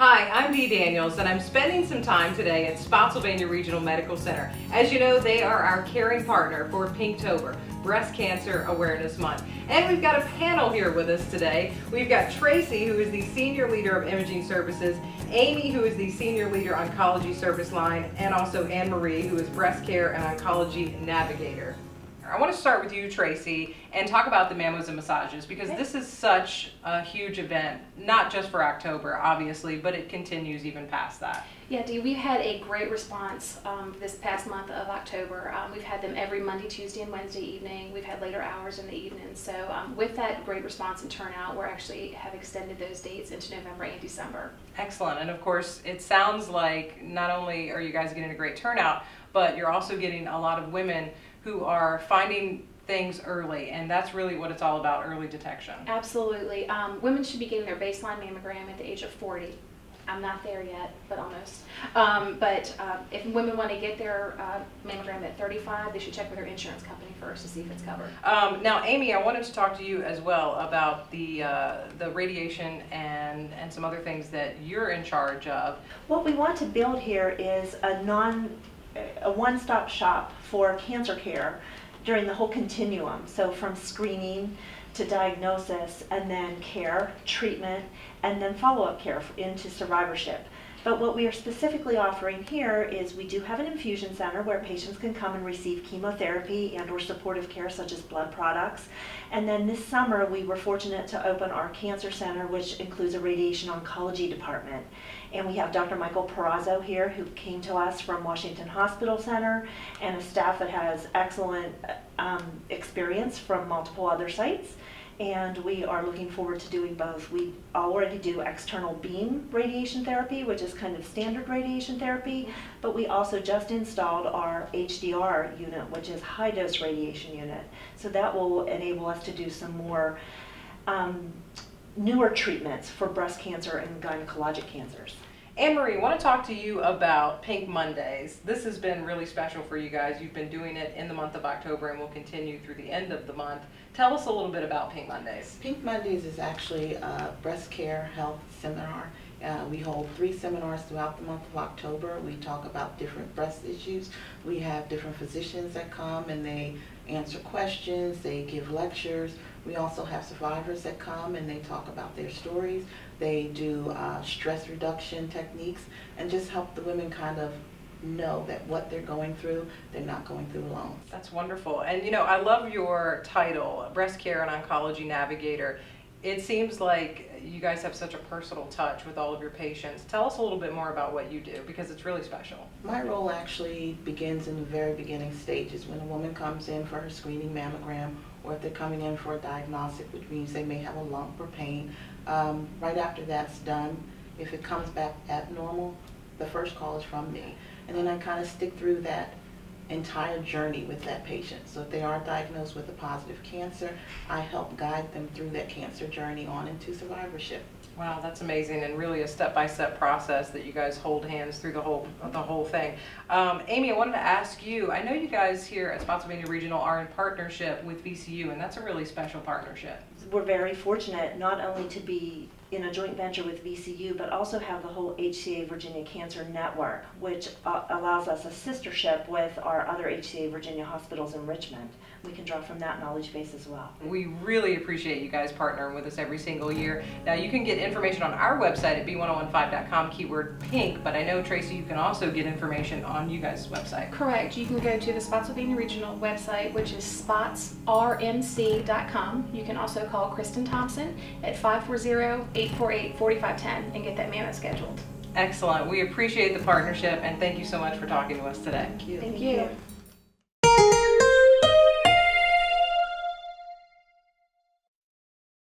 Hi, I'm Dee Daniels, and I'm spending some time today at Spotsylvania Regional Medical Center. As you know, they are our caring partner for Pinktober, Breast Cancer Awareness Month. And we've got a panel here with us today. We've got Tracey, who is the Senior Leader of Imaging Services, Amy, who is the Senior Leader Oncology Service Line, and also AnnMarie, who is Breast Care and Oncology Navigator. I want to start with you, Tracey, and talk about the Mammos and Massages because okay. this is such a huge event, not just for October, obviously, but it continues even past that. Yeah, Dee, we've had a great response um, this past month of October. Um, we've had them every Monday, Tuesday, and Wednesday evening. We've had later hours in the evening. So um, with that great response and turnout, we're actually have extended those dates into November and December. Excellent. And of course, it sounds like not only are you guys getting a great turnout, but you're also getting a lot of women who are finding things early, and that's really what it's all about, early detection. Absolutely. Um, women should be getting their baseline mammogram at the age of 40. I'm not there yet, but almost. Um, but uh, if women want to get their uh, mammogram at 35, they should check with their insurance company first to see if it's covered. Um, now, Amy, I wanted to talk to you as well about the uh, the radiation and and some other things that you're in charge of. What we want to build here is a non a one-stop shop for cancer care during the whole continuum. So from screening to diagnosis and then care, treatment, and then follow-up care into survivorship. But what we are specifically offering here is we do have an infusion center where patients can come and receive chemotherapy and or supportive care such as blood products. And then this summer we were fortunate to open our cancer center which includes a radiation oncology department. And we have Dr. Michael Perazzo here who came to us from Washington Hospital Center and a staff that has excellent um, experience from multiple other sites and we are looking forward to doing both. We already do external beam radiation therapy, which is kind of standard radiation therapy, but we also just installed our HDR unit, which is high dose radiation unit. So that will enable us to do some more um, newer treatments for breast cancer and gynecologic cancers. AnnMarie, I want to talk to you about Pink Mondays. This has been really special for you guys. You've been doing it in the month of October and will continue through the end of the month. Tell us a little bit about Pink Mondays. Pink Mondays is actually a breast care health seminar. Uh, we hold three seminars throughout the month of October. We talk about different breast issues. We have different physicians that come and they answer questions, they give lectures. We also have survivors that come and they talk about their stories. They do uh, stress reduction techniques and just help the women kind of know that what they're going through, they're not going through alone. That's wonderful. And you know, I love your title, Breast Care and Oncology Navigator. It seems like you guys have such a personal touch with all of your patients. Tell us a little bit more about what you do because it's really special. My role actually begins in the very beginning stages when a woman comes in for her screening mammogram or if they're coming in for a diagnostic, which means they may have a lump or pain. Um, right after that's done, if it comes back abnormal, the first call is from me. And then I kind of stick through that entire journey with that patient. So if they are diagnosed with a positive cancer, I help guide them through that cancer journey on into survivorship. Wow, that's amazing, and really a step-by-step -step process that you guys hold hands through the whole the whole thing. Um, Amy, I wanted to ask you. I know you guys here at Spotsylvania Regional are in partnership with VCU, and that's a really special partnership. We're very fortunate not only to be in a joint venture with VCU, but also have the whole HCA Virginia Cancer Network, which uh, allows us a sistership with our other HCA Virginia hospitals in Richmond. We can draw from that knowledge base as well. We really appreciate you guys partnering with us every single year. Now you can get information on our website at b1015.com, keyword pink, but I know Tracey, you can also get information on you guys' website. Correct. You can go to the Spotsylvania Regional website, which is spotsrmc.com. You can also call Kristin Thompson at 540 848-4510 and get that mammoth scheduled. Excellent. We appreciate the partnership and thank you so much for talking to us today. Thank you. Thank you.